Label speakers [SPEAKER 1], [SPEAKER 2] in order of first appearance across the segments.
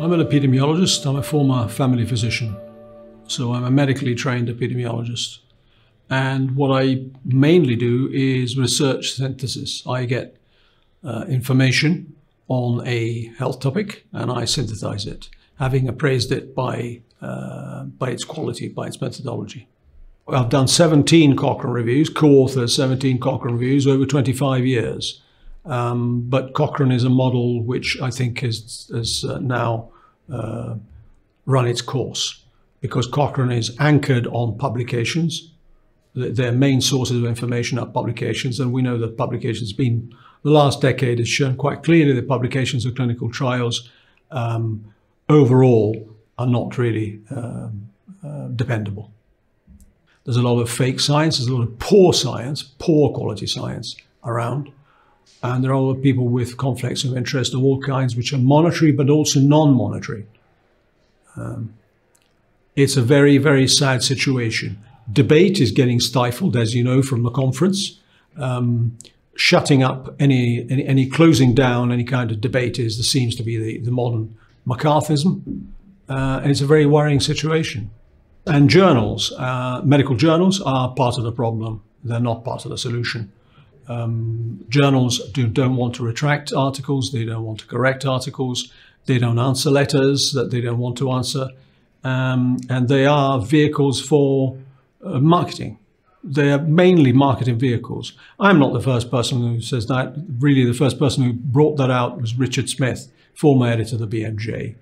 [SPEAKER 1] I'm an epidemiologist. I'm a former family physician. So I'm a medically trained epidemiologist. And what I mainly do is research synthesis. I get uh, information on a health topic and I synthesize it, having appraised it by, uh, by its quality, by its methodology. I've done 17 Cochrane reviews, co-authored 17 Cochrane reviews over 25 years. Um, but Cochrane is a model which I think is, has uh, now uh, run its course because Cochrane is anchored on publications. Their main sources of information are publications, and we know that publications been the last decade has shown quite clearly that publications of clinical trials um, overall are not really um, uh, dependable. There's a lot of fake science, there's a lot of poor science, poor quality science around. And there are people with conflicts of interest of all kinds, which are monetary but also non monetary. Um, it's a very, very sad situation. Debate is getting stifled, as you know, from the conference. Um, shutting up any, any, any closing down any kind of debate is seems to be the, the modern McCarthyism, uh, and it's a very worrying situation. And journals, uh, medical journals, are part of the problem. They're not part of the solution. Um, journals do, don't want to retract articles, they don't want to correct articles, they don't answer letters that they don't want to answer, um, and they are vehicles for uh, marketing. They are mainly marketing vehicles. I'm not the first person who says that. Really, the first person who brought that out was Richard Smith, former editor of the BMJ.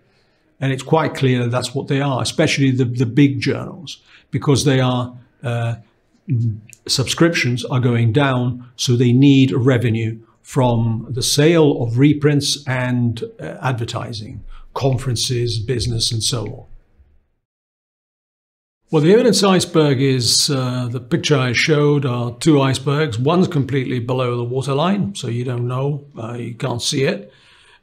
[SPEAKER 1] And it's quite clear that that's what they are, especially the, the big journals, because they are uh, subscriptions are going down, so they need revenue from the sale of reprints and uh, advertising, conferences, business, and so on. Well, the evidence iceberg is uh, the picture I showed are two icebergs. One's completely below the waterline, so you don't know, uh, you can't see it.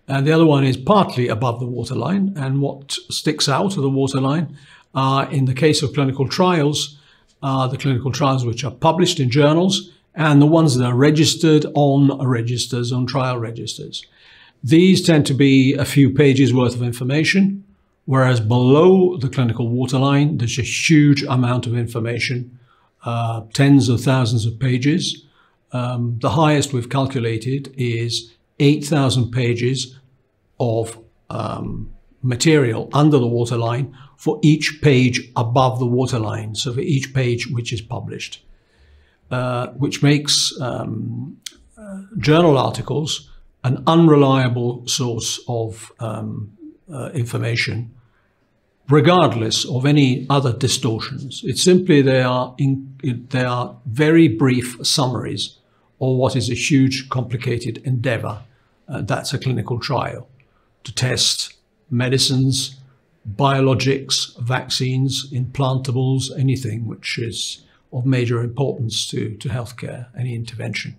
[SPEAKER 1] And the other one is partly above the waterline. And what sticks out of the waterline are, in the case of clinical trials, are the clinical trials which are published in journals and the ones that are registered on registers, on trial registers. These tend to be a few pages worth of information, whereas below the clinical waterline, there's a huge amount of information, uh, tens of thousands of pages. Um, the highest we've calculated is 8,000 pages of um, material under the waterline for each page above the waterline, so for each page which is published, uh, which makes um, uh, journal articles an unreliable source of um, uh, information, regardless of any other distortions. It's simply they are, in, they are very brief summaries of what is a huge, complicated endeavor. Uh, that's a clinical trial to test medicines, biologics, vaccines, implantables, anything which is of major importance to, to healthcare, any intervention.